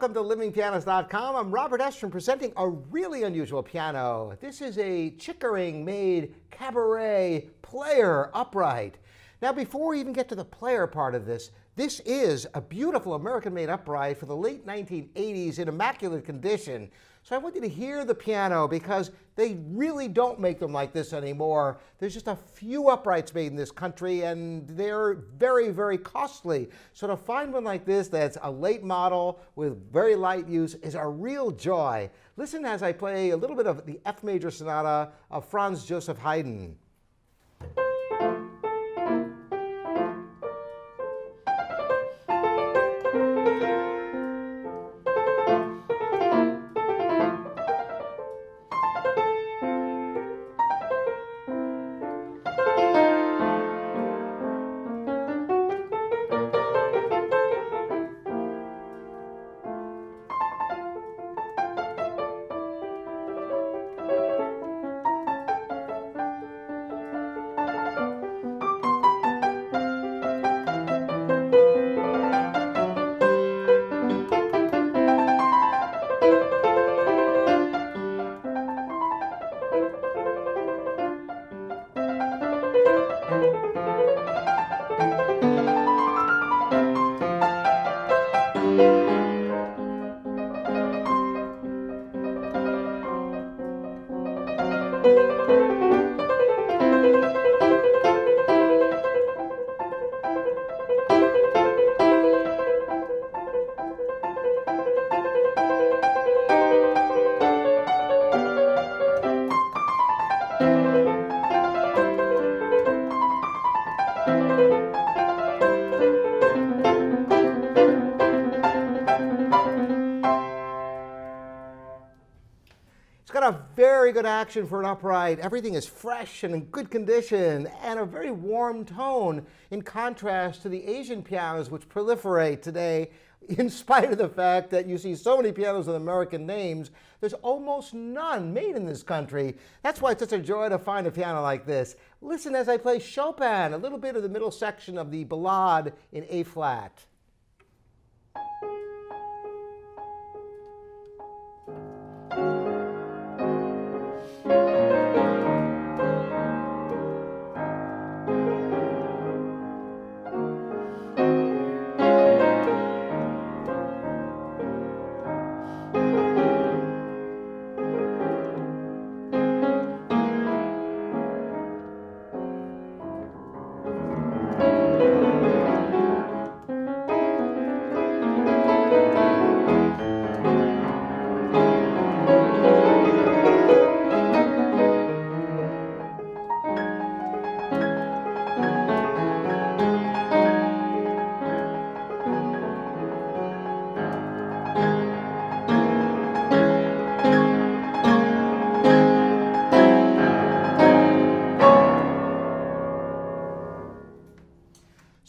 welcome to livingpianos.com. I'm Robert Estrin presenting a really unusual piano. This is a Chickering made cabaret player upright. Now, before we even get to the player part of this, this is a beautiful American made upright for the late 1980s in immaculate condition. So I want you to hear the piano because they really don't make them like this anymore. There's just a few uprights made in this country and they're very, very costly. So to find one like this that's a late model with very light use is a real joy. Listen as I play a little bit of the F major sonata of Franz Joseph Haydn. It's got a very good action for an upright. Everything is fresh and in good condition and a very warm tone in contrast to the Asian pianos which proliferate today in spite of the fact that you see so many pianos with American names, there's almost none made in this country. That's why it's such a joy to find a piano like this. Listen as I play Chopin, a little bit of the middle section of the Ballade in A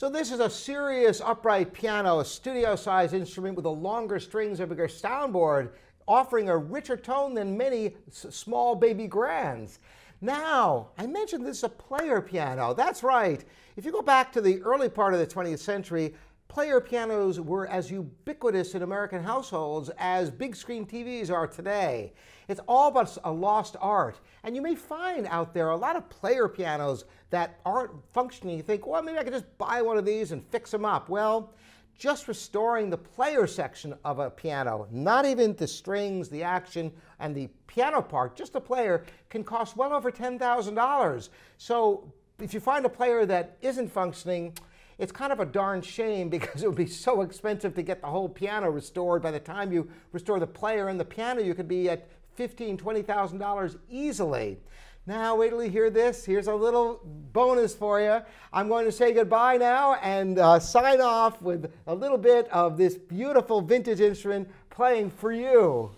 So this is a serious upright piano, a studio-sized instrument with a longer strings, a bigger soundboard, offering a richer tone than many small baby grands. Now, I mentioned this is a player piano. That's right. If you go back to the early part of the 20th century, player pianos were as ubiquitous in American households as big screen TVs are today. It's all but a lost art. And you may find out there a lot of player pianos that aren't functioning. You think, well, maybe I could just buy one of these and fix them up. Well, just restoring the player section of a piano, not even the strings, the action, and the piano part, just the player, can cost well over $10,000. So if you find a player that isn't functioning, it's kind of a darn shame because it would be so expensive to get the whole piano restored. By the time you restore the player and the piano, you could be at $15,000, $20,000 easily. Now, wait till you hear this. Here's a little bonus for you. I'm going to say goodbye now and uh, sign off with a little bit of this beautiful vintage instrument playing for you.